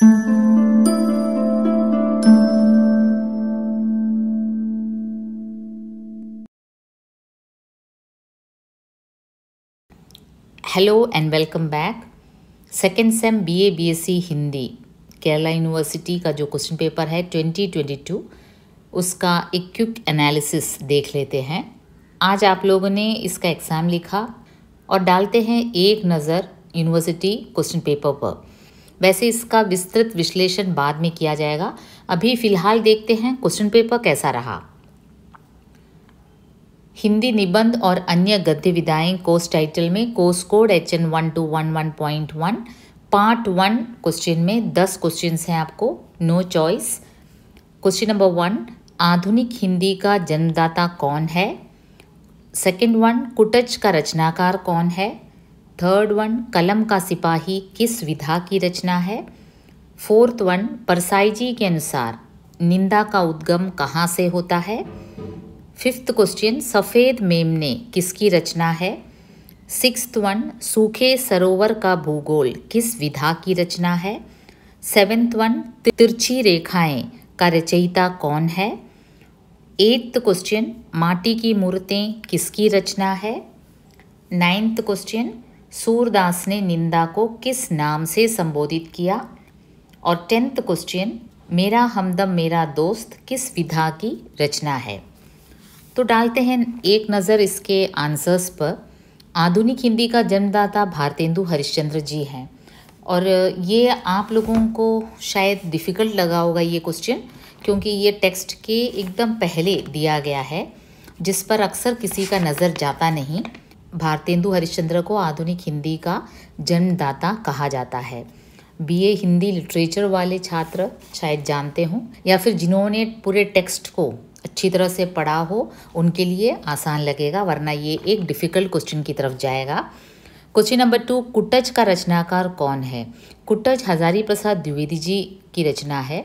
Hello and welcome back second sem B A B S C Hindi Kerala university का जो question paper है 2022 उसका एक quick analysis देख लेते हैं। आज आप लोगों ने इसका एग्ज़ाम लिखा और डालते हैं एक नज़र यूनिवर्सिटी क्वेश्चन पेपर पर। वैसे इसका विस्तृत विश्लेषण बाद में किया जाएगा। अभी फ़िलहाल देखते हैं क्वेश्चन पेपर कैसा रहा। हिंदी निबंध और अन्य गद्य विधाएँ कोर्स टाइटल में course code H N one two one one point one part one question में दस क्वेश्चन हैं आपको no choice question number one आधुनिक हिंदी का जन्मदाता कौन है? सेकंड वन कुटच का रचनाकार कौन है? थर्ड वन कलम का सिपाही किस विधा की रचना है? फोर्थ वन परसाई जी के अनुसार, निंदा का उद्गम कहाँ से होता है? फिफ्थ क्वेश्चन सफ़ेद मेमने किसकी रचना है? सिक्स वन सूखे सरोवर का भूगोल किस विधा की रचना है? सेवेंथ वन तिरछी रेखाएँ का रचयिता कौन है? एट्थ क्वेश्चन माटी की मूर्तें किसकी रचना है? नाइन्थ क्वेश्चन सूरदास ने निंदा को किस नाम से संबोधित किया? और टेंथ क्वेश्चन, मेरा हमदम मेरा दोस्त किस विधा की रचना है? तो डालते हैं एक नज़र इसके आंसर्स पर। आधुनिक हिंदी का जन्मदाता भारतेंदु हरिश्चंद्र जी हैं। और ये आप लोगों को शायद डिफ़िकल्ट लगा होगा ये क्वेश्चन क्योंकि ये टेक्स्ट के एकदम पहले दिया गया है, जिस पर अक्सर किसी का नज़र जाता नहीं। भारतेंदु हरिश्चंद्र को आधुनिक हिंदी का जन्मदाता कहा जाता है। बीए हिंदी लिटरेचर वाले छात्र शायद जानते हों, या फिर जिन्होंने पूरे टेक्स्ट को अच्छी तरह से पढ़ा हो, उनके लिए आसान लगेगा, वरना ये एक डिफ़िकल्ट क्वेश्चन की तरफ़ जाएगा। क्वेश्चन नंबर टू कुटज का रचनाकार कौन है? कुटज हजारी प्रसाद द्विवेदी जी की रचना है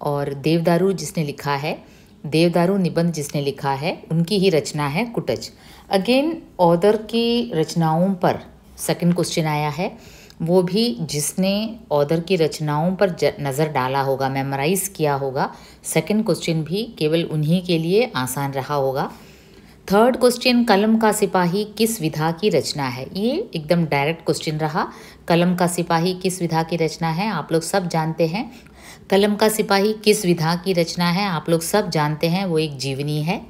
और देवदारू जिसने लिखा है, देवदारू निबंध जिसने लिखा है, उनकी ही रचना है कुटज। अगेन ऑदर की रचनाओं पर सेकंड क्वेश्चन आया है। वो भी जिसने ऑदर की रचनाओं पर नज़र डाला होगा मेमोराइज किया होगा सेकंड क्वेश्चन भी केवल उन्हीं के लिए आसान रहा होगा। थर्ड क्वेश्चन कलम का सिपाही किस विधा की रचना है? ये एकदम डायरेक्ट क्वेश्चन रहा। कलम का सिपाही किस विधा की रचना है? आप लोग सब जानते हैं। कलम का सिपाही किस विधा की रचना है? आप लोग सब जानते हैं। वो एक जीवनी है।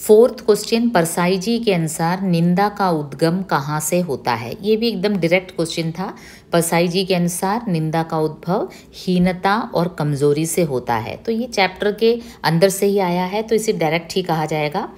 फोर्थ क्वेश्चन परसाई जी के अनुसार निंदा का उद्गम कहाँ से होता है? ये भी एकदम डायरेक्ट क्वेश्चन था। परसाई जी के अनुसार निंदा का उद्भव हीनता और कमज़ोरी से होता है। तो ये चैप्टर के अंदर से ही आया है तो इसे डायरेक्ट ही कहा जाएगा।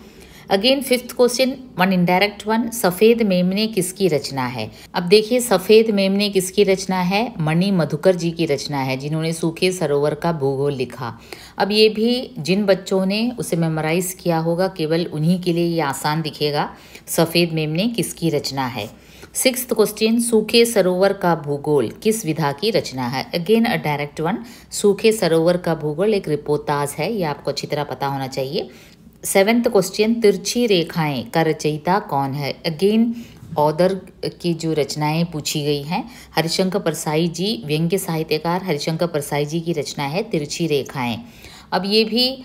Again fifth question one indirect one सफ़ेद मेमने किसकी रचना है? अब देखिए, सफ़ेद मेमने किसकी रचना है? मणि मधुकर जी की रचना है, जिन्होंने सूखे सरोवर का भूगोल लिखा। अब ये भी जिन बच्चों ने उसे मेमोराइज किया होगा, केवल उन्हीं के लिए ये आसान दिखेगा। सफ़ेद मेम ने किसकी रचना है? सिक्स क्वेश्चन सूखे सरोवर का भूगोल, किस विधा की रचना है? अगेन अ डायरेक्ट वन सूखे सरोवर का भूगोल एक रिपोर्टाज है, ये आपको अच्छी तरह पता होना चाहिए। सेवेंथ क्वेश्चन तिरछी रेखाएँ का रचयिता कौन है? अगेन ऑदर की जो रचनाएँ पूछी गई हैं, हरिशंकर परसाई जी, व्यंग्य साहित्यकार हरिशंकर परसाई जी की रचना है, तिरछी रेखाएँ। अब ये भी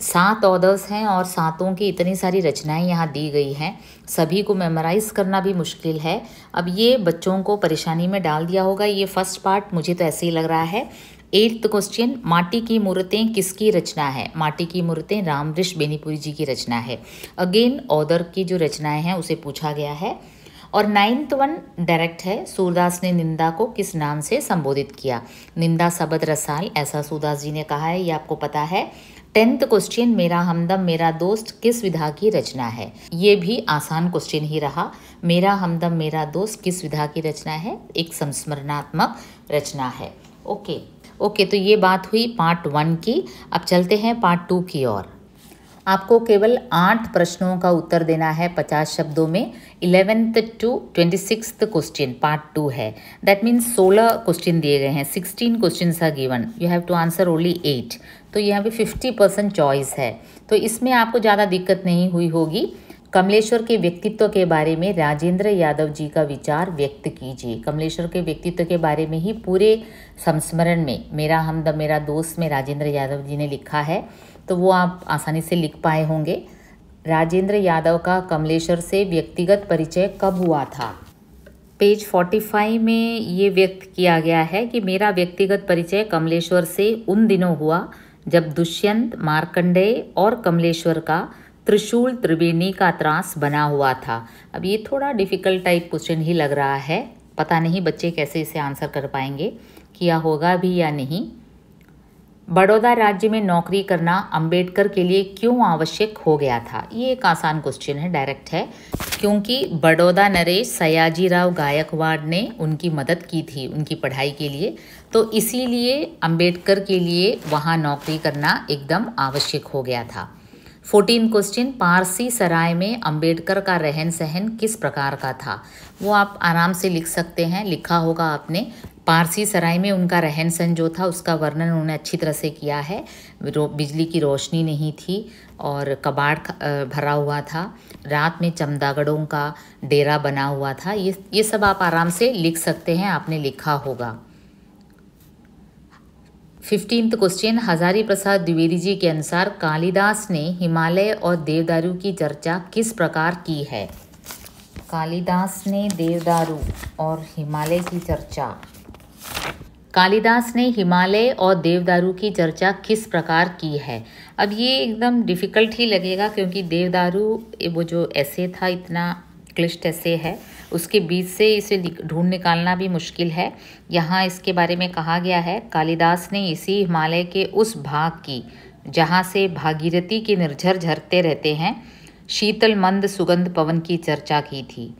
सात ऑदर्स हैं और सातों की इतनी सारी रचनाएँ यहाँ दी गई हैं। सभी को मेमोराइज करना भी मुश्किल है। अब ये बच्चों को परेशानी में डाल दिया होगा। ये फ़र्स्ट पार्ट मुझे तो ऐसे ही लग रहा है। एट्थ क्वेश्चन माटी की मूर्तें किसकी रचना है? माटी की मूर्तें रामऋष बेनीपुरी जी की रचना है। अगेन ऑदर की जो रचनाएँ हैं उसे पूछा गया है। और नाइन्थ वन डायरेक्ट है। सूरदास ने निंदा को किस नाम से संबोधित किया? निंदा सबद रसाल, ऐसा सूरदास जी ने कहा है, ये आपको पता है। टेंथ क्वेश्चन मेरा हमदम, मेरा दोस्त, किस विधा की रचना है? ये भी आसान क्वेश्चन ही रहा। मेरा हमदम, मेरा दोस्त, किस विधा की रचना है? एक संस्मरणात्मक रचना है। ओके। ओके तो ये बात हुई पार्ट वन की। अब चलते हैं पार्ट टू की ओर। आपको केवल आठ प्रश्नों का उत्तर देना है पचास शब्दों में। Eleventh to twenty six question part two है। दैट मीन्स सोलह क्वेश्चन दिए गए हैं। Sixteen questions are given you have to answer only eight तो यहाँ पे फिफ्टी परसेंट चॉइस है। तो इसमें आपको ज़्यादा दिक्कत नहीं हुई होगी। कमलेश्वर के व्यक्तित्व के बारे में राजेंद्र यादव जी का विचार व्यक्त कीजिए। कमलेश्वर के व्यक्तित्व के बारे में ही पूरे संस्मरण में मेरा हमदम मेरा दोस्त में राजेंद्र यादव जी ने लिखा है तो वो आप आसानी से लिख पाए होंगे। राजेंद्र यादव का कमलेश्वर से व्यक्तिगत परिचय कब हुआ था? पेज 45 में ये व्यक्त किया गया है कि मेरा व्यक्तिगत परिचय कमलेश्वर से उन दिनों हुआ, जब दुष्यंत मार्कंडेय और कमलेश्वर का त्रिशूल त्रिवेणी का त्रास बना हुआ था। अब ये थोड़ा डिफ़िकल्ट टाइप क्वेश्चन ही लग रहा है। पता नहीं बच्चे कैसे इसे आंसर कर पाएँगे, किया होगा भी या नहीं। बड़ौदा राज्य में नौकरी करना अंबेडकर के लिए क्यों आवश्यक हो गया था? ये एक आसान क्वेश्चन है डायरेक्ट है। क्योंकि बड़ौदा नरेश सयाजी राव गायकवाड़ ने उनकी मदद की थी, उनकी पढ़ाई के लिए। तो इसीलिए अंबेडकर के लिए वहाँ नौकरी करना एकदम आवश्यक हो गया था। फोर्टीन क्वेश्चन पारसी सराय में अंबेडकर का रहन सहन किस प्रकार का था? वो आप आराम से लिख सकते हैं, लिखा होगा आपने। पारसी सराय में उनका रहन सहन जो था, उसका वर्णन उन्होंने अच्छी तरह से किया है। बिजली की रोशनी नहीं थी और कबाड़ भरा हुआ था। रात में चमदागड़ों का डेरा बना हुआ था। ये ये सब आप आराम से लिख सकते हैं, आपने लिखा होगा। फिफ्टींथ क्वेश्चन हजारी प्रसाद द्विवेदी जी के अनुसार कालिदास ने हिमालय और देवदारू की चर्चा किस प्रकार की है? कालिदास ने देवदारू और हिमालय की चर्चा। कालिदास ने हिमालय और देवदारू की चर्चा किस प्रकार की है? अब ये एकदम डिफ़िकल्ट ही लगेगा क्योंकि देवदारू, वो जो ऐसे था इतना क्लिष्ट ऐसे है। उसके बीच से इसे ढूंढ निकालना भी मुश्किल है। यहाँ इसके बारे में कहा गया है, कालिदास ने इसी हिमालय के उस भाग की, जहाँ से भागीरथी के निर्झर झरते रहते हैं शीतल मंद सुगंध पवन की चर्चा की थी।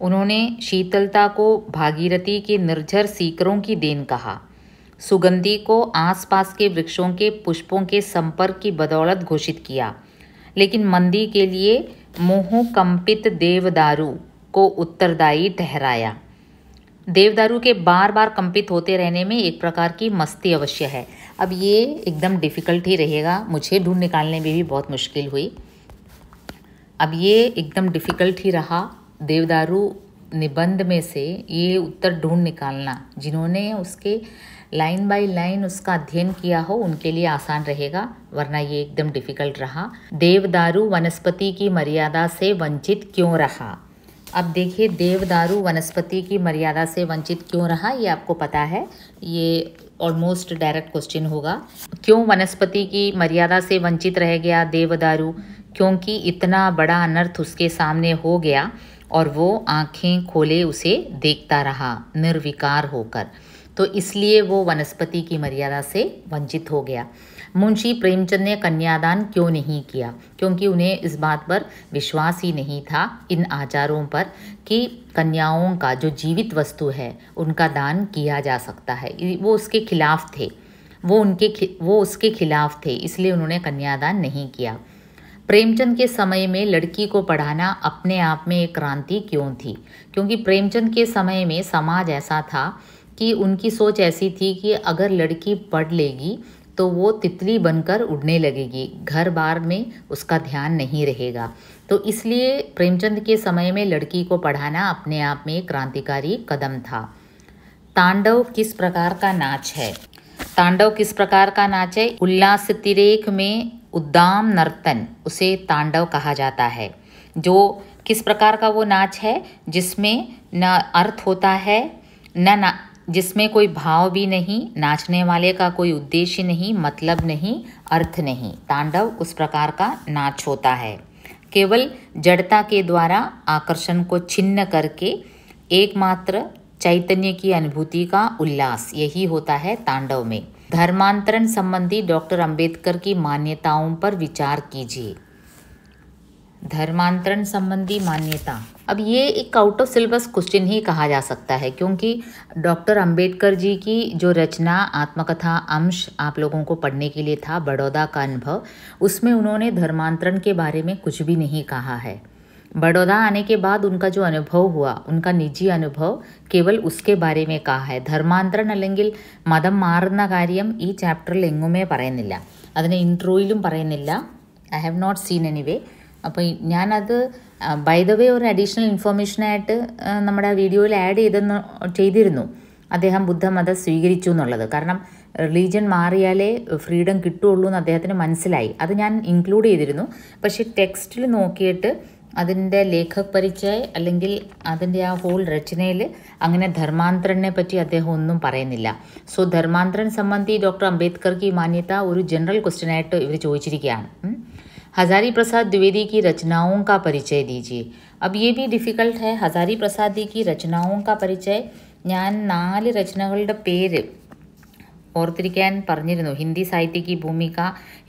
उन्होंने शीतलता को भागीरथी के निर्झर सीकरों की देन कहा। सुगंधी को आसपास के वृक्षों के पुष्पों के संपर्क की बदौलत घोषित किया। लेकिन मंदी के लिए मोह कंपित देवदारू को उत्तरदायी ठहराया। देवदारू के बार बार कंपित होते रहने में एक प्रकार की मस्ती अवश्य है। अब ये एकदम डिफ़िकल्ट ही रहेगा। मुझे ढूंढ निकालने में भी बहुत मुश्किल हुई। अब ये एकदम डिफ़िकल्ट ही रहा देवदारू निबंध में से ये उत्तर ढूंढ निकालना, जिन्होंने उसके लाइन बाय लाइन उसका अध्ययन किया हो, उनके लिए आसान रहेगा, वरना ये एकदम डिफ़िकल्ट रहा। देवदारू वनस्पति की मर्यादा से वंचित क्यों रहा? अब देखिए, देवदारू वनस्पति की मर्यादा से वंचित क्यों रहा, ये आपको पता है। ये ऑलमोस्ट डायरेक्ट क्वेश्चन होगा। क्यों वनस्पति की मर्यादा से वंचित रह गया देवदारू? क्योंकि इतना बड़ा अनर्थ उसके सामने हो गया और वो आँखें खोले उसे देखता रहा, निर्विकार होकर। तो इसलिए वो वनस्पति की मर्यादा से वंचित हो गया। मुंशी प्रेमचंद ने कन्यादान क्यों नहीं किया? क्योंकि उन्हें इस बात पर विश्वास ही नहीं था इन आचारों पर कि कन्याओं का जो जीवित वस्तु है, उनका दान किया जा सकता है। वो उसके खिलाफ थे। वो उनके वो उसके खिलाफ थे, इसलिए उन्होंने कन्यादान नहीं किया। प्रेमचंद के समय में लड़की को पढ़ाना अपने आप में एक क्रांति क्यों थी? क्योंकि प्रेमचंद के समय में समाज ऐसा था कि उनकी सोच ऐसी थी कि अगर लड़की पढ़ लेगी तो वो तितली बनकर उड़ने लगेगी। घर बार में उसका ध्यान नहीं रहेगा। तो इसलिए प्रेमचंद के समय में लड़की को पढ़ाना अपने आप में क्रांतिकारी कदम था। तांडव किस प्रकार का नाच है? तांडव किस प्रकार का नाच है? उल्लास तिरेक में उद्दाम नर्तन, उसे तांडव कहा जाता है। जो किस प्रकार का वो नाच है? जिसमें न अर्थ होता है, न ना जिसमें कोई भाव भी नहीं, नाचने वाले का कोई उद्देश्य नहीं मतलब नहीं, अर्थ नहीं। तांडव उस प्रकार का नाच होता है। केवल जड़ता के द्वारा आकर्षण को छिन्न करके एकमात्र चैतन्य की अनुभूति का उल्लास, यही होता है तांडव में। धर्मांतरण संबंधी डॉक्टर अंबेडकर की मान्यताओं पर विचार कीजिए। धर्मांतरण संबंधी मान्यता अब ये एक आउट ऑफ सिलेबस क्वेश्चन ही कहा जा सकता है क्योंकि डॉक्टर अंबेडकर जी की जो रचना आत्मकथा अंश आप लोगों को पढ़ने के लिए था बड़ौदा का अनुभव उसमें उन्होंने धर्मांतरण के बारे में कुछ भी नहीं कहा है बड़ौदा आने के बाद उनका जो अनुभव हुआ उनका निजी अनुभव केवल उसके बारे में कहा है ധർമാന്തരം അല്ലെങ്കിൽ മതം മാറുന്ന കാര്യം ഈ ചാപ്റ്ററിൽ എങ്ങുമേ പറയുന്നില്ല അതിനെ ഇൻട്രോയിലും പറയുന്നില്ല I have not seen anyway അപ്പോൾ ഞാനത് ബൈ ദ വേ ഒരു അഡീഷണൽ ഇൻഫോർമേഷനായിട്ട് നമ്മുടെ വീഡിയോയിൽ ആഡ് ചെയ്തെന്ന് ചെയ്തിരുന്നു. അദ്ദേഹം ബുദ്ധമതം സ്വീകരിച്ചു എന്നുള്ളത്. കാരണം റിലീജിയൻ മാറിയാലേ ഫ്രീഡം കിട്ടുള്ളൂ എന്ന് അദ്ദേഹത്തിന് മനസ്സിലായി. അത് ഞാൻ ഇൻക്ലൂഡ് ചെയ്തിരുന്നു. പക്ഷേ ടെക്സ്റ്റിൽ നോക്കിയിട്ട് അതിന്റെ ലേഖക് പരിചയ അല്ലെങ്കിൽ അതിന്റെ ആ ഹോൾ രചനയിൽ അങ്ങനെ ധർമാന്തരനെ പറ്റി അദ്ദേഹം ഒന്നും പറയുന്നില്ല. സോ ധർമാന്തരൻ സംബന്ധി ഡോക്ടർ അംബേദ്കർക്ക് ഈ മാന്യത ഒരു ജനറൽ ക്വസ്റ്റ്യനായിട്ട് ഇവർ ചോദിച്ചിരിക്കുകയാണ്. हजारी प्रसाद द्विवेदी की रचनाओं का परिचय दीजिए अब ये भी डिफ़िकल्ट है हजारी प्रसाद जी की रचनाओं का परिचय ഞാൻ നാല് രചനകളുടെ പേര് ഓർത്തിരിക്കാൻ പറഞ്ഞിരുന്നു ഹിന്ദി സാഹിത്യക്ക് ഭൂമിക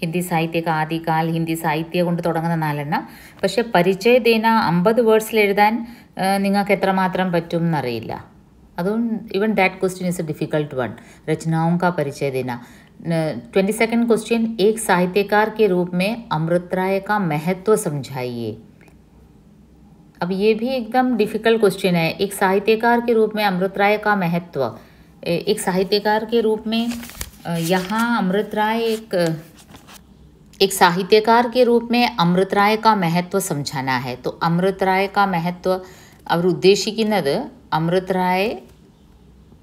ഹിന്ദി സാഹിത്യക ആദികാൽ ഹിന്ദി സാഹിത്യ കൊണ്ട് തുടങ്ങുന്ന നാലെണ്ണം പക്ഷെ പരിചയ ദേന അമ്പത് വേർഡ്സിൽ എഴുതാൻ ആ, നിങ്ങൾക്ക് എത്രമാത്രം പറ്റും എന്നറിയില്ല അതും even that question is a difficult one रचनाओं का परिचय देना ट्वेंटी सेकेंड क्वेश्चन एक साहित्यकार के रूप में अमृत राय का महत्व समझाइए अब ये भी एकदम डिफिकल्ट क्वेश्चन है एक साहित्यकार के रूप में अमृत राय का महत्व ए- एक साहित्यकार के रूप में अ, यहाँ अमृत राय एक अ, एक साहित्यकार के रूप में अमृत राय का महत्व समझाना है तो अमृत राय का महत्व അവർ ഉദ്ദേശിക്കുന്നത് അമൃത് റായ്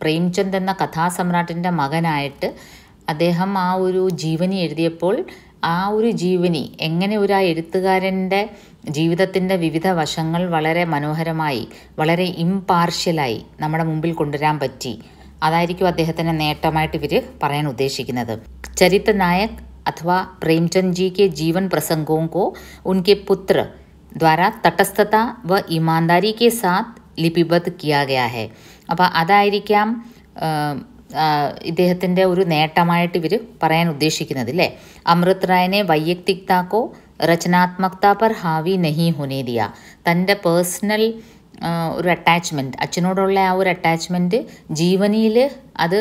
പ്രേംചന്ദ് എന്ന കഥാസമ്രാട്ടിൻ്റെ മകനായിട്ട് അദ്ദേഹം ആ ഒരു ജീവനി എഴുതിയപ്പോൾ ആ ഒരു ജീവനി എങ്ങനെ ഒരു ആ എഴുത്തുകാരന്റെ ജീവിതത്തിന്റെ വിവിധ വശങ്ങൾ വളരെ മനോഹരമായി വളരെ ഇംപാർഷ്യലായി നമ്മുടെ മുമ്പിൽ കൊണ്ടുവരാൻ പറ്റി. അതായിരിക്കും അദ്ദേഹത്തിന്റെ നേട്ടമായിട്ട് ഇവർ പറയാൻ ഉദ്ദേശിക്കുന്നത്. ചരിത്ര നായക് അഥവാ പ്രേംചന്ദ് ജി കെ ജീവൻ പ്രസംഗവും കോ ഉൻകെ പുത്ര ദ്വാരാ തട്ടസ്ഥത വ ഇമാൻദാരി കെ സാത്ത് ലിപിബദ് കിയാ ഗയാ ഹെ. അപ്പോൾ അതായിരിക്കാം ഇദ്ദേഹത്തിന്റെ ഒരു നേട്ടമായിട്ട് ഇവർ പറയാൻ ഉദ്ദേശിക്കുന്നത് അല്ലേ അമൃത് റായനെ വൈയക്തികതാക്കോ രചനാത്മകത പർ ഹാവി നഹി ഹുനേദിയ തന്റെ പേഴ്സണൽ ഒരു അറ്റാച്ച്മെന്റ് അച്ഛനോടുള്ള ആ ഒരു അറ്റാച്ച്മെന്റ് ജീവനിയിൽ അത്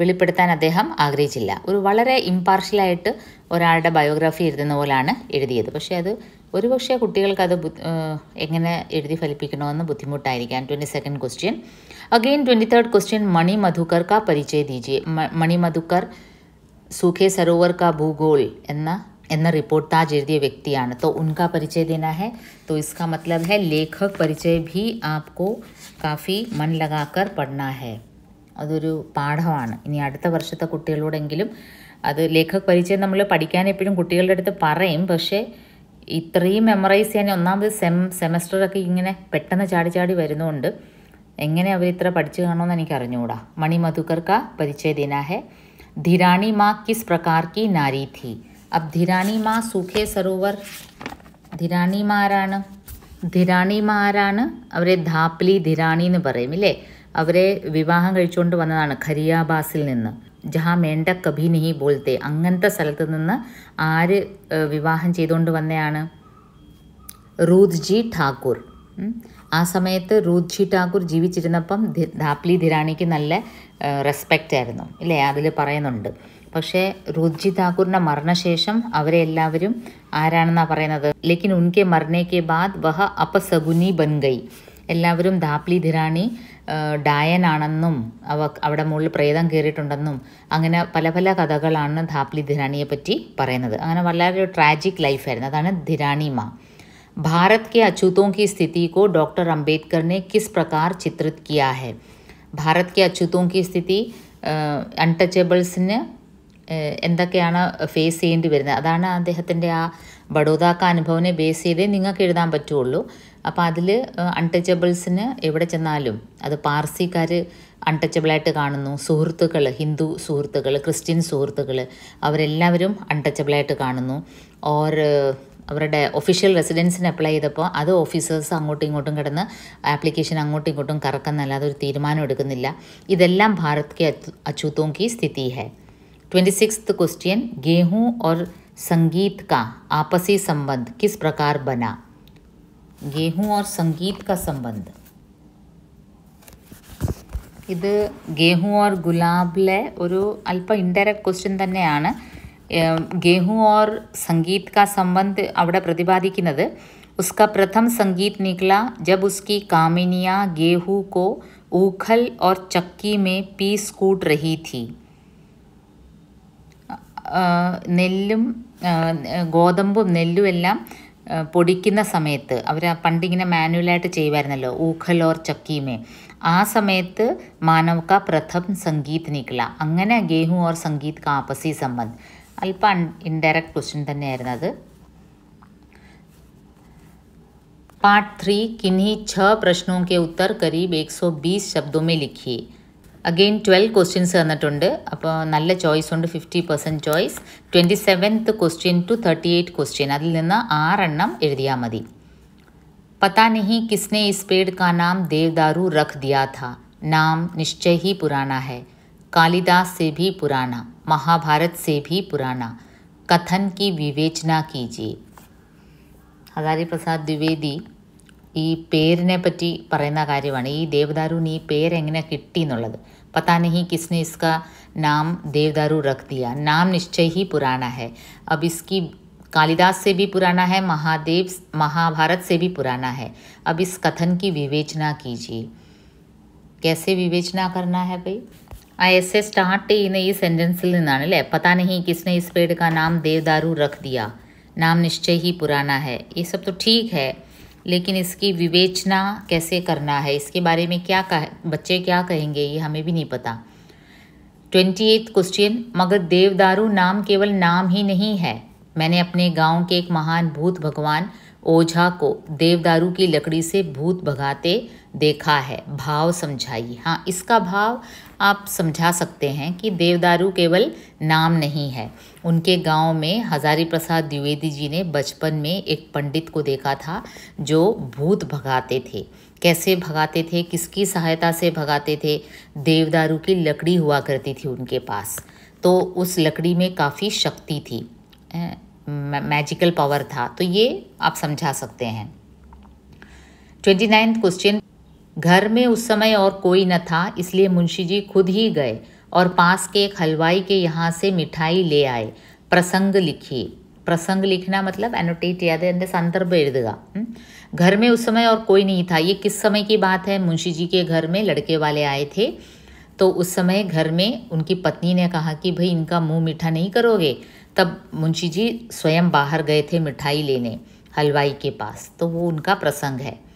വെളിപ്പെടുത്താൻ അദ്ദേഹം ആഗ്രഹിച്ചില്ല. ഒരു വളരെ ഇമ്പാർഷ്യലായിട്ട് ഒരാളുടെ ബയോഗ്രാഫി എഴുതുന്ന പോലാണ് എഴുതിയത്. പക്ഷേ അത് ഒരുപക്ഷെ കുട്ടികൾക്ക് അത് ബു- ആ, എങ്ങനെ എഴുതി ഫലിപ്പിക്കണമെന്ന് ബുദ്ധിമുട്ടായിരിക്കാം twenty second question again twenty third question Mani Madhukar കാ പരിചയ ദീജിയെ മ- മണി മധുക്കർ सूखे सरोवर का भूगोल എന്ന എന്ന റിപ്പോർട്ട് താജ് എഴുതിയ വ്യക്തിയാണ് तो उनका परिचय देना है तो इसका मतलब है लेखक परिचय भी आपको काफ़ी मन लगाकर पढ़ना है അതൊരു പാഠമാണ് ഇനി അടുത്ത വർഷത്തെ കുട്ടികളോടെങ്കിലും അത് ലേഖക് പരിചയം നമ്മൾ പഠിക്കാൻ എപ്പോഴും കുട്ടികളുടെ അടുത്ത് പറയും പക്ഷേ ഇത്രയും മെമ്മറൈസ് ചെയ്യാൻ ഒന്നാമത് സെം സെമസ്റ്ററൊക്കെ ഇങ്ങനെ പെട്ടെന്ന് ചാടി ചാടി വരുന്നതുകൊണ്ട് എങ്ങനെ അവർ ഇത്ര പഠിച്ചു കാണുമെന്ന് എനിക്ക് അറിഞ്ഞുകൂടാ മണി മധുക്കർക്ക പരിചയ ദിന ധിരാണി മാ കിസ് പ്രകാർ കി നാരി ധി അപ് ധിരാണി മാ സുഖേ സരോവർ. ധിരാണിമാരാണ് ധിരാണിമാരാണ് അവരെ ധാപ്ലി ധിരാണി എന്ന് പറയും ഇല്ലേ? അവരെ വിവാഹം കഴിച്ചുകൊണ്ട് വന്നതാണ് ഖരിയാബാസിൽ നിന്ന്. ജഹാ മേണ്ട കഭി നഹി ബോൾത്തെ അങ്ങനത്തെ സ്ഥലത്ത് നിന്ന് ആര് വിവാഹം ചെയ്തുകൊണ്ട് വന്നയാണ്? റൂത്ത് ജി ഠാക്കൂർ ആ സമയത്ത് റൂത്ത് ജി ഠാക്കൂർ ജീവിച്ചിരുന്നപ്പം ധാപ്ലി ധിരാണിക്ക് നല്ല റെസ്പെക്റ്റ് ആയിരുന്നു ഇല്ലേ? അതിൽ പറയുന്നുണ്ട്. പക്ഷേ റൂത്ത് ജി ഠാക്കൂറിന്റെ മരണശേഷം അവരെ എല്ലാവരും ആരാണെന്നാണ് പറയുന്നത്? ലേക്കിൻ ഉൻകെ മരണേ കെ ബാദ് വഹ അപസഗുനി സഗുനി ബൻഗൈ. എല്ലാവരും ധാപ്ലി ധിരാണി ഡായനാണെന്നും അവ അവിടെ മുകളിൽ പ്രേതം കയറിയിട്ടുണ്ടെന്നും അങ്ങനെ പല പല കഥകളാണ് ധാപ്ലി ധിരാണിയെ പറ്റി പറയുന്നത് അങ്ങനെ വളരെ ട്രാജിക് ലൈഫായിരുന്നു അതാണ് ധിരാണി മാ भारत के अछूतों की स्थिति को डॉक्टर अंबेडकर ने किस प्रकार चित्रित किया है ഭാരത് കെ അച്യുതോം കി സ്ഥിതി അൺടച്ചബിൾസിന് എന്തൊക്കെയാണ് ഫേസ് ചെയ്യേണ്ടി വരുന്നത് അതാണ് അദ്ദേഹത്തിൻ്റെ ആ ബഡോദാക്ക അനുഭവനെ ബേസ് ചെയ്തേ നിങ്ങൾക്ക് എഴുതാൻ പറ്റുള്ളൂ അപ്പോൾ അതിൽ അൺടച്ചബിൾസിന് എവിടെ ചെന്നാലും അത് പാർസിക്കാർ അൺടച്ചബിളായിട്ട് കാണുന്നു. സുഹൃത്തുക്കൾ ഹിന്ദു സുഹൃത്തുക്കൾ ക്രിസ്ത്യൻ സുഹൃത്തുക്കൾ അവരെല്ലാവരും അൺടച്ചബിളായിട്ട് കാണുന്നു. ഓർ അവരുടെ ഒഫീഷ്യൽ റെസിഡൻസിന് അപ്ലൈ ചെയ്തപ്പോൾ അത് ഓഫീസേഴ്സ് അങ്ങോട്ടും ഇങ്ങോട്ടും കിടന്ന് ആപ്ലിക്കേഷൻ അങ്ങോട്ടും ഇങ്ങോട്ടും കറക്കുന്നല്ലാതെ ഒരു തീരുമാനം എടുക്കുന്നില്ല. ഇതെല്ലാം ഭാരത് കെ അച്ചൂത്തോം കി സ്ഥിതി ഹെ. ട്വന്റി സിക്സ് ക്വസ്റ്റ്യൻ ഗേഹു ഓർ സംഗീത് കാ ആപ്പസി സംബന്ധ് കിസ് പ്രകാർ ബന? गेहूँ और संगीत का संबंध ഇത് ഗേഹു ഓർ ഗുലാബിലെ ഒരു അല്പം ഇൻഡയറക്റ്റ് ക്വസ്റ്റ്യൻ തന്നെയാണ് ഏം, ഗേഹു ഓർ സംഗീത് കാ സംബന്ധ് അവിടെ പ്രതിപാദിക്കുന്നത് उसका प्रथम संगीत निकला जब उसकी कामिनियाँ गेहूं को ऊखल और चक्की में पीस कूट रही थी ആ, നെല്ലും ആ, ഗോതമ്പും നെല്ലും എല്ലാം ആ, പൊടിക്കുന്ന സമയത്ത് അവർ പണ്ടിങ്ങനെ മാനുവലായിട്ട് ചെയ്യുമായിരുന്നല്ലോ ഊഖൽ ഓർ ചക്കീമേ ആ സമയത്ത് മാനവ് കാ പ്രഥം സംഗീത് നിക്ല അങ്ങനെ ഗേഹു ഓർ സംഗീത് കാ ആപ്പസി സംബന്ധ് അല്പം ഇൻഡയറക്റ്റ് ക്വസ്റ്റ്യൻ തന്നെയായിരുന്നു അത് पार्ट थ्री किन्हीं छह प्रश्नों के उत्तर करीब 120 ശബ്ദോं में लिखिए അഗെയിൻ ട്വൽവ് ക്വസ്റ്റ്യൻസ് തന്നിട്ടുണ്ട് അപ്പോൾ നല്ല ചോയ്സ് ഉണ്ട് fifty percent choice twenty seventh question to thirty eight question അതിൽ നിന്ന് ആറെണ്ണം എഴുതിയാൽ മതി. പത്താ നഹി കിസ്നെ ഇസ് പേഡ് കാ നാം ദേവദാരു റഖ് ദിയാ ഥാ. നാം നിശ്ചയ ഹി പുരാണ ഹെ. കാളിദാസ് സെ ഭി പുരാണ. മഹാഭാരത് സെ ഭി പുരാണ. കഥൻ കി വിവേചന കീജിയേ. ഹസാരി പ്രസാദ് ദ്വിവേദി ഈ പേരിനെ പറ്റി പറയുന്ന കാര്യമാണ്. ഈ ദേവദാരുവിന് ഈ പേരെങ്ങനെ കിട്ടി എന്നുള്ളത്. पता नहीं किसने इसका नाम देवदारू रख दिया। नाम निश्चय ही पुराना है। अब इसकी कालिदास से भी पुराना है, महादेव महाभारत से भी पुराना है। अब इस कथन की विवेचना कीजिए। कैसे विवेचना करना है भाई? ऐसे स्टार्ट इन ये सेंटेंस ले, पता नहीं किसने इस पेड़ का नाम देवदारू रख दिया। नाम निश्चय ही पुराना है। ये सब तो ठीक है। लेकिन इसकी विवेचना कैसे करना है? इसके बारे में क्या कह, बच्चे क्या कहेंगे, ये हमें भी नहीं पता। ट्वेंटी एथ क्वेश्चन, मगर देवदारू नाम केवल नाम ही नहीं है। मैंने अपने गाँव के एक महान भूत भगवान ओझा को देवदारू की लकड़ी से भूत भगाते देखा है। भाव समझाइए। हाँ इसका भाव आप समझा सकते हैं कि देवदारू केवल नाम नहीं है। उनके गाँव में हजारी प्रसाद द्विवेदी जी ने बचपन में एक पंडित को देखा था, जो भूत भगाते थे। कैसे भगाते थे? किसकी सहायता से भगाते थे? देवदारू की लकड़ी हुआ करती थी उनके पास। तो उस लकड़ी में काफ़ी शक्ति थी। मैजिकल पावर था। तो ये आप समझा सकते हैं। Twenty ninth question. घर में उस समय और कोई न था, इसलिए मुंशी जी खुद ही गए। और पास के एक हलवाई के यहाँ से मिठाई ले आए। प्रसंग लिखिए प्रसंग लिखना मतलब एनोटेट याद है संदर्भ एഴുगा हम्म? घर में उस समय और कोई नहीं था। ये किस समय की बात है? मुंशी जी के घर में लड़के वाले आए थे। तो उस समय घर में उनकी पत्नी ने कहा कि भाई इनका मुँह मीठा नहीं करोगे। तब मुंशी जी स्वयं बाहर गए थे मिठाई लेने, हलवाई के पास। तो वो उनका प्रसंग है।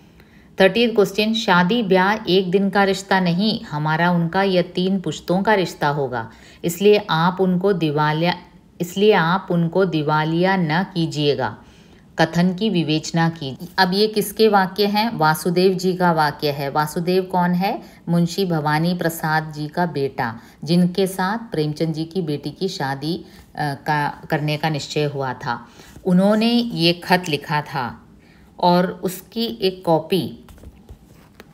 थर्टी क्वेश्चन शादी, ब्याह, एक दिन का रिश्ता नहीं, हमारा उनका यह तीन पुश्तों का रिश्ता होगा। इसलिए आप उनको दिवालिया, इसलिए आप उनको दिवालिया न कीजिएगा। कथन की विवेचना की। अब ये किसके वाक्य हैं? वासुदेव जी का वाक्य है। वासुदेव कौन है? मुंशी भवानी प्रसाद जी का बेटा, जिनके साथ प्रेमचंद जी की बेटी की शादी का, करने का निश्चय हुआ था। उन्होंने ये खत लिखा था। और उसकी एक कॉपी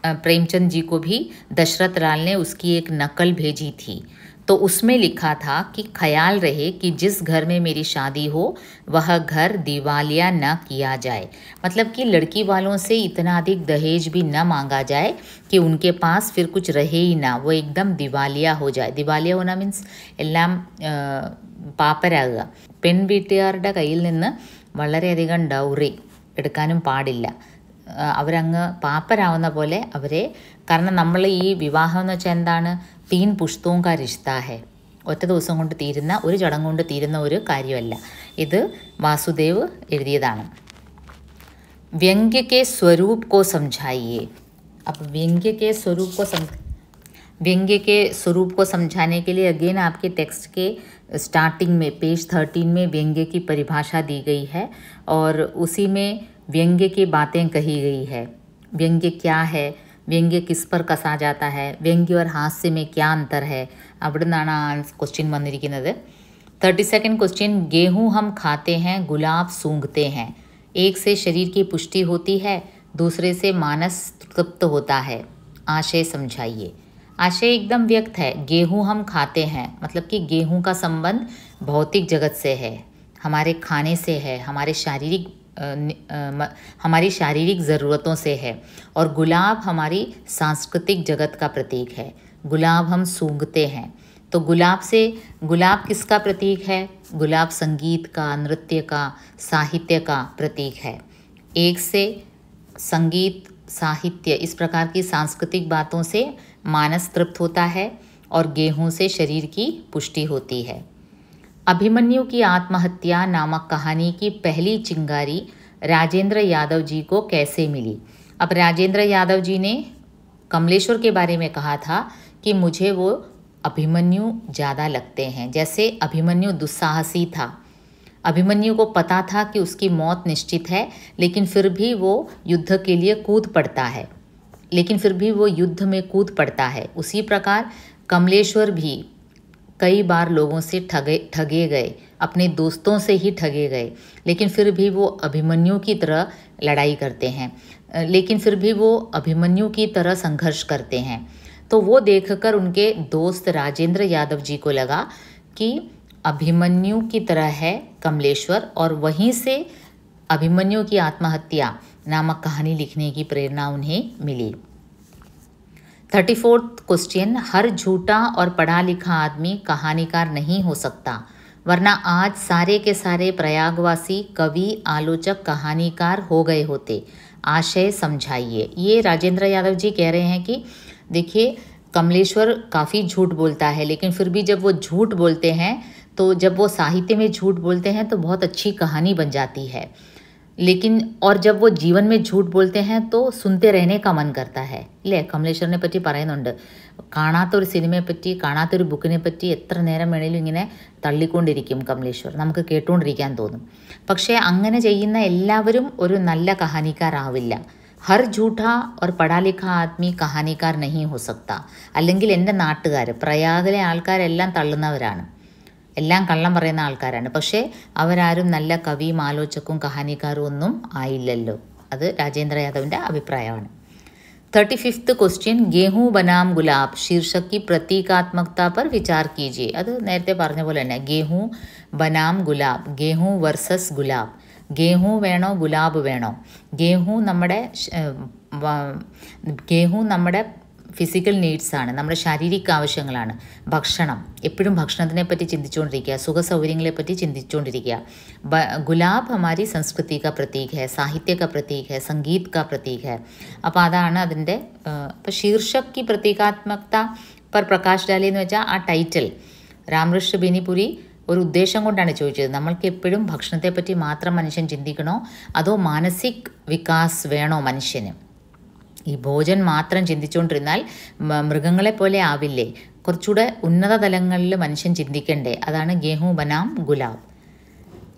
प्रेमचंद जी को भी दशरथ लाल ने उसकी एक नकल भेजी थी। तो उसमें लिखा था कि ख्याल रहे कि जिस घर में मेरी शादी हो, वह घर दिवालिया न किया जाए। मतलब कि लड़की वालों से इतना अधिक दहेज भी न मांगा जाए कि उनके पास फिर कुछ रहे ही ना, वो एकदम दिवालिया हो जाए। दिवालिया होना मीन्स എല്ലാം പാപ്പരാകുക പെൺവീട്ടുകാരുടെ കയ്യിൽ നിന്ന് വളരെയധികം ഡൗറി। എടുക്കാനും പാടില്ല ആ, അവരങ്ങ് പാപ്പരാവുന്ന പോലെ അവരെ കാരണം നമ്മൾ ഈ വിവാഹം എന്ന് വെച്ചാൽ എന്താണ് തീൻ പുഷ്തവും കാ റിഷ്ത ഹെ ഒറ്റ ദിവസം കൊണ്ട് തീരുന്ന ഒരു ചടങ്ങ് കൊണ്ട് തീരുന്ന ഒരു കാര്യമല്ല ഇത് വാസുദേവ് എഴുതിയതാണ് व्यंग्य के स्वरूप को समझाइए अब व्यंग्य के स्वरूप को सम व्यंग्य के स्वरूप को समझाने के लिए अगेन आपके टेक्स्ट के स्टार्टिंग में पेज थर्टीन में व्यंग्य की परिभाषा दी गई है और उसी में व्यंग्य की बातें कही गई है व्यंग्य क्या है व्यंग्य किस पर कसा जाता है व्यंग्य और हास्य में क्या अंतर है അവിടെ നിന്നാണ് ആ ക്വസ്റ്റ്യൻ വന്നിരിക്കുന്നത് थर्टी सेकेंड क्वेश्चन गेहूँ हम खाते हैं गुलाब सूंघते हैं एक से शरीर की पुष्टि होती है दूसरे से मानस तृप्त होता है आशय समझाइए आशय एकदम व्यक्त है गेहूँ हम खाते हैं मतलब कि गेहूँ का संबंध भौतिक जगत से है हमारे खाने से है, हमारे शारीरिक हमारी शारीरिक ज़रूरतों से है और गुलाब हमारी सांस्कृतिक जगत का प्रतीक है। गुलाब हम सूंघते हैं। तो गुलाब से, गुलाब किसका प्रतीक है? गुलाब संगीत का, नृत्य का, साहित्य का प्रतीक है। एक से संगीत, साहित्य, इस प्रकार की सांस्कृतिक बातों से मानस तृप्त होता है और गेहूँ से शरीर की पुष्टि होती है। अभिमन्यु की आत्महत्या नामक कहानी की पहली चिंगारी राजेंद्र यादव जी को कैसे मिली? अब राजेंद्र यादव जी ने कमलेश्वर के बारे में कहा था कि मुझे वो अभिमन्यु ज़्यादा लगते हैं। जैसे अभिमन्यु दुस्साहसी था। अभिमन्यु को पता था कि उसकी मौत निश्चित है, लेकिन फिर भी वो युद्ध के लिए कूद पड़ता है। लेकिन फिर भी वो युद्ध में कूद पड़ता है। उसी प्रकार कमलेश्वर भी कई बार लोगों से ठगे ठगे गए, अपने दोस्तों से ही ठगे गए, लेकिन फिर भी वो अभिमन्यु की तरह लड़ाई करते हैं लेकिन फिर भी वो अभिमन्यु की तरह संघर्ष करते हैं। तो वो देखकर उनके दोस्त राजेंद्र यादव जी को लगा कि अभिमन्यु की तरह है कमलेश्वर और वहीं से अभिमन्यु की आत्महत्या नामक कहानी लिखने की प्रेरणा उन्हें मिली। थर्टी फोर्थ क्वेश्चन, हर झूठा और पढ़ा लिखा आदमी कहानीकार नहीं हो सकता, वरना आज सारे के सारे प्रयागवासी, कवि, आलोचक, कहानीकार हो गए होते। आशय समझाइए। ये राजेंद्र यादव जी कह रहे हैं कि, देखिए, कमलेश्वर काफ़ी झूठ बोलता है, लेकिन फिर भी जब वो झूठ बोलते हैं तो जब वो साहित्य में झूठ बोलते हैं तो बहुत अच्छी कहानी बन जाती है। लेकिन और जब वो जीवन में झूठ बोलते हैं तो सुनते रहने का मन करता है ഇല്ലേ കമലേശ്വറിനെ പറ്റി പറയുന്നുണ്ട് കാണാത്തൊരു സിനിമയെ പറ്റി കാണാത്തൊരു ബുക്കിനെ പറ്റി എത്ര നേരം വേണേലും ഇങ്ങനെ തള്ളിക്കൊണ്ടിരിക്കും കമലേശ്വർ നമുക്ക് കേട്ടുകൊണ്ടിരിക്കാൻ തോന്നും പക്ഷേ അങ്ങനെ ചെയ്യുന്ന എല്ലാവരും ഒരു നല്ല കഹാനിക്കാരാവില്ല ഹർ ജൂഠ और പടാ ലിഖ ആദ്മി കഹാനിക്കാർ നഹി ഹോ സക്ത അല്ലെങ്കിൽ എൻ്റെ നാട്ടുകാർ പ്രയാഗിലെ ആൾക്കാരെല്ലാം തള്ളുന്നവരാണ് എല്ലാം കള്ളം പറയുന്ന ആൾക്കാരാണ് പക്ഷേ അവരാരും നല്ല കവിയും ആലോചക്കും കഹാനിക്കാരും ഒന്നും ആയില്ലല്ലോ അത് രാജേന്ദ്ര യാദവിൻ്റെ അഭിപ്രായമാണ് थर्टी फिफ्थ क्वेश्चन गेहूं बनाम गुलाब शीर्षक की प्रतीकात्मकता पर विचार कीजिए അത് നേരത്തെ പറഞ്ഞ പോലെ തന്നെ ഗേഹു ബനാം ഗുലാബ് ഗേഹു വർസസ് ഗുലാബ് ഗേഹു വേണോ ഗുലാബ് വേണോ ഗേഹു നമ്മുടെ ഗേഹു നമ്മുടെ ഫിസിക്കൽ നീഡ്സാണ് നമ്മുടെ ശാരീരിക ആവശ്യങ്ങളാണ്. ഭക്ഷണം എപ്പോഴും ഭക്ഷണത്തിനെ പറ്റി ചിന്തിച്ചുകൊണ്ടിരിക്കുക സുഖ സൗകര്യങ്ങളെ പറ്റി ചിന്തിച്ചുകൊണ്ടിരിക്കുക. ഗുലാബ് ഹമാരി സംസ്കൃതി കാ പ്രതീക് ഹെ സാഹിത്യ കാ പ്രതീക് ഹെ സംഗീത് കാ പ്രതീക്. ഹെ അപ്പോൾ അതാണ് അതിന്റെ ഇപ്പോൾ ശീർഷക് കി പ്രതീകാത്മകത പർ പ്രകാശ് ഡാലി എന്ന് വെച്ചാൽ ആ ടൈറ്റിൽ രാമകൃഷ്ണ ബിനിപുരി ഒരു ഉദ്ദേശം കൊണ്ടാണ് ചോദിച്ചത്. നമ്മൾക്ക് എപ്പോഴും ഭക്ഷണത്തെപ്പറ്റി മാത്രം മനുഷ്യൻ ചിന്തിക്കണോ? അതോ മാനസിക് വികാസ് വേണോ മനുഷ്യന്? ഈ ഭോജൻ മാത്രം ചിന്തിച്ചുകൊണ്ടിരുന്നാൽ മൃഗങ്ങളെ പോലെ ആവില്ലേ കുറച്ചുകൂടെ ഉന്നത തലങ്ങളിൽ മനുഷ്യൻ ചിന്തിക്കണ്ടേ അതാണ് ഗേഹു ബനാം ഗുലാബ്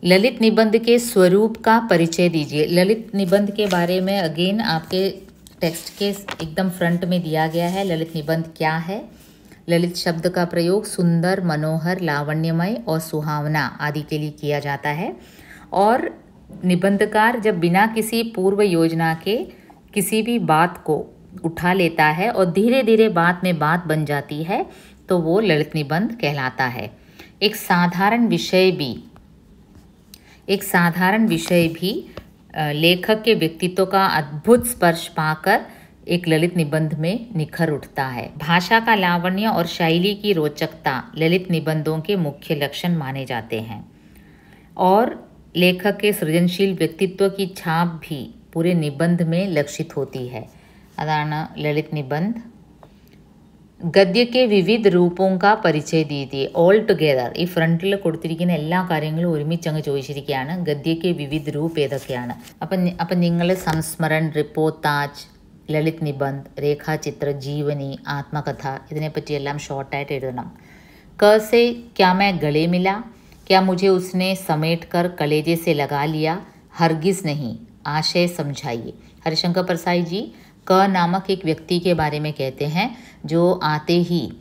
ललित निबंध के स्वरूप का परिचय दीजिए ललित निबंध के बारे में अगेन आपके टेक्स्ट के एकदम फ्रंट में दिया गया है ललित निबंध क्या है ललित शब्द का प्रयोग सुंदर मनोहर लावण्यमय और सुहावना आदि के लिए किया जाता है और निबंधकार जब बिना किसी पूर्व योजना के किसी भी बात को उठा लेता है और धीरे धीरे बात में बात बन जाती है तो वो ललित निबंध कहलाता है। एक साधारण विषय भी, एक साधारण विषय भी लेखक के व्यक्तित्व का अद्भुत स्पर्श पाकर एक ललित निबंध में निखर उठता है। भाषा का लावण्य और शैली की रोचकता ललित निबंधों के मुख्य लक्षण माने जाते हैं। और लेखक के सृजनशील व्यक्तित्व की छाप भी पूरे निबंध में लक्षित होती है अदान ललित निबंध ഗദ്യ കെ വിവിധ രൂപവും കാ പരിചയ ദീതി ഓൾ ടുഗെദർ ഈ ഫ്രണ്ടിൽ കൊടുത്തിരിക്കുന്ന എല്ലാ കാര്യങ്ങളും ഒരുമിച്ച് അങ്ങ് ചോദിച്ചിരിക്കുകയാണ് ഗദ്യക്ക് വിവിധ രൂപ ഏതൊക്കെയാണ് അപ്പം അപ്പം നിങ്ങൾ സംസ്മരൺ റിപ്പോ താജ് ലളിത് നിബന്ധ് രേഖാചിത്ര ജീവനി ആത്മകഥ ഇതിനെപ്പറ്റിയെല്ലാം ഷോർട്ടായിട്ട് എഴുതണം कैसे क्या मैं गले मिला क्या मुझे उसने समेट कर कलेजे से लगा लिया हरगिज नहीं आशय समझाइए। हरिशंकर परसाई जी, क नामक एक व्यक्ति के बारे में कहते हैं, जो आते ही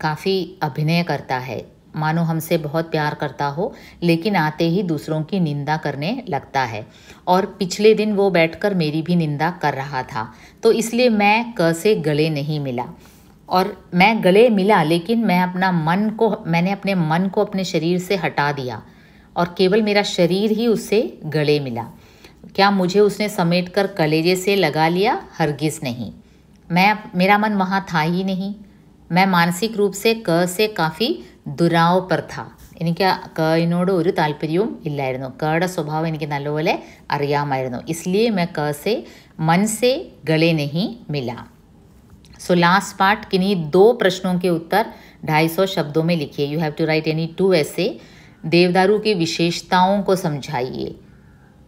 काफ़ी अभिनय करता है। मानो हमसे बहुत प्यार करता हो, लेकिन आते ही दूसरों की निंदा करने लगता है। और पिछले दिन वो बैठकर मेरी भी निंदा कर रहा था तो इसलिए मैं क से गले नहीं मिला। और मैं गले मिला, लेकिन मैं अपना मन को, मैंने अपने मन को अपने शरीर से हटा दिया। और केवल मेरा शरीर ही उससे गले मिला। क्या मुझे उसने समेट कर कलेजे से लगा लिया हरगिज नहीं मैं मेरा मन वहाँ था ही नहीं मैं मानसिक रूप से क से काफ़ी ദുരാവ് പ്രഥ എനിക്ക് കയിനോട് ഒരു താല്പര്യവും ഇല്ലായിരുന്നു കയുടെ സ്വഭാവം എനിക്ക് നല്ലപോലെ അറിയാമായിരുന്നു ഇസ്ലിയെ മെ ക സെ मन से गले नहीं मिला सो लास्ट पार्ट किन्हीं दो प्रश्नों के उत्तर 250 शब्दों में लिखिए you have to write any two essay देवदारू की विशेषताओं को समझाइए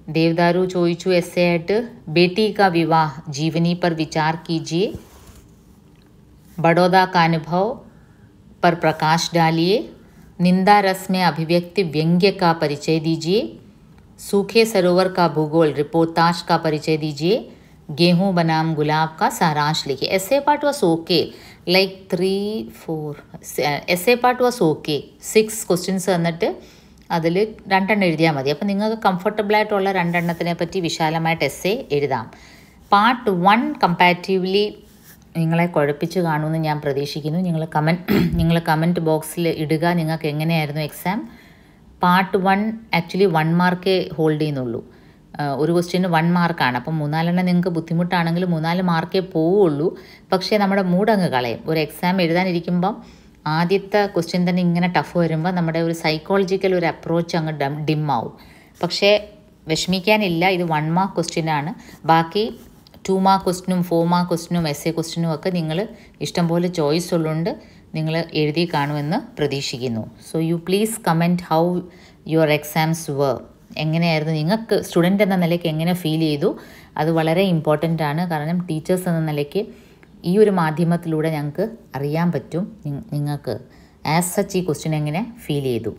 देवदारू ചോദിച്ചു എസ്സേ ആയിട്ട് बेटी का विवाह जीवनी पर विचार कीजिए बड़ौदा का अनुभव पर प्रकाश डालिए निंदा रस में अभिव्यक्ति व्यंग्य का परिचय दीजिए सूखे सरोवर का भूगोल रिपोर्टाज का परिचय दीजिए गेहूं बनाम गुलाब का सारांश लिखिए essay part was okay like three four essay part was okay six questions തന്നിട്ട് അതിൽ രണ്ടെണ്ണം എഴുതിയാൽ മതി. അപ്പോൾ നിങ്ങൾക്ക് കംഫർട്ടബിൾ ആയിട്ടുള്ള രണ്ടെണ്ണത്തിനെ പറ്റി വിശാലമായിട്ട് എസ് എ എഴുതാം. പാർട്ട് വൺ കമ്പാരിറ്റീവ്ലി നിങ്ങളെ കുഴപ്പിച്ച് കാണുമെന്ന് ഞാൻ പ്രതീക്ഷിക്കുന്നു. നിങ്ങൾ കമന്റ് നിങ്ങൾ കമന്റ് ബോക്സിൽ ഇടുക. നിങ്ങൾക്ക് എങ്ങനെയായിരുന്നു exam part one actually one മാർക്കേ hold ചെയ്യുന്നുള്ളൂ. ഒരു ക്വസ്റ്റ്യന് വൺ മാർക്കാണ് അപ്പം മൂന്നാലെണ്ണം നിങ്ങൾക്ക് ബുദ്ധിമുട്ടാണെങ്കിൽ മൂന്നാൽ മാർക്കേ പോവുള്ളൂ പക്ഷേ നമ്മുടെ മൂടങ്ങ് കളയും. ഒരു എക്സാം എഴുതാനിരിക്കുമ്പം ആദ്യത്തെ ക്വസ്റ്റ്യൻ തന്നെ ഇങ്ങനെ ടഫ് വരുമ്പോൾ നമ്മുടെ ഒരു സൈക്കോളജിക്കൽ ഒരു അപ്രോച്ച് അങ്ങ് ഡം ഡിമ്മാവും പക്ഷേ വിഷമിക്കാനില്ല ഇത് വൺ മാർക്ക് ക്വസ്റ്റ്യനാണ് ബാക്കി ടു മാർക്ക് ക്വസ്റ്റിനും ഫോർ മാർക്ക് ക്വസ്റ്റിനും എസ് എ ക്വസ്റ്റിനും ഒക്കെ നിങ്ങൾ ഇഷ്ടംപോലെ ചോയ്സ് ഉള്ളതുകൊണ്ട് നിങ്ങൾ എഴുതി കാണുമെന്ന് പ്രതീക്ഷിക്കുന്നു. So you please comment how your exams were എങ്ങനെയായിരുന്നു? നിങ്ങൾക്ക് സ്റ്റുഡന്റ് എന്ന നിലയ്ക്ക് എങ്ങനെ ഫീൽ ചെയ്തു? അത് വളരെ ഇമ്പോർട്ടന്റ് ആണ്. കാരണം ടീച്ചേഴ്സ് എന്ന നിലയ്ക്ക് ഈ ഒരു മാധ്യമത്തിലൂടെ ഞങ്ങൾക്ക് അറിയാൻ പറ്റും. നിങ്ങൾക്ക് ആസ് സച്ച് ഈ ക്വസ്റ്റ്യൻ എങ്ങനെ ഫീൽ ചെയ്തു.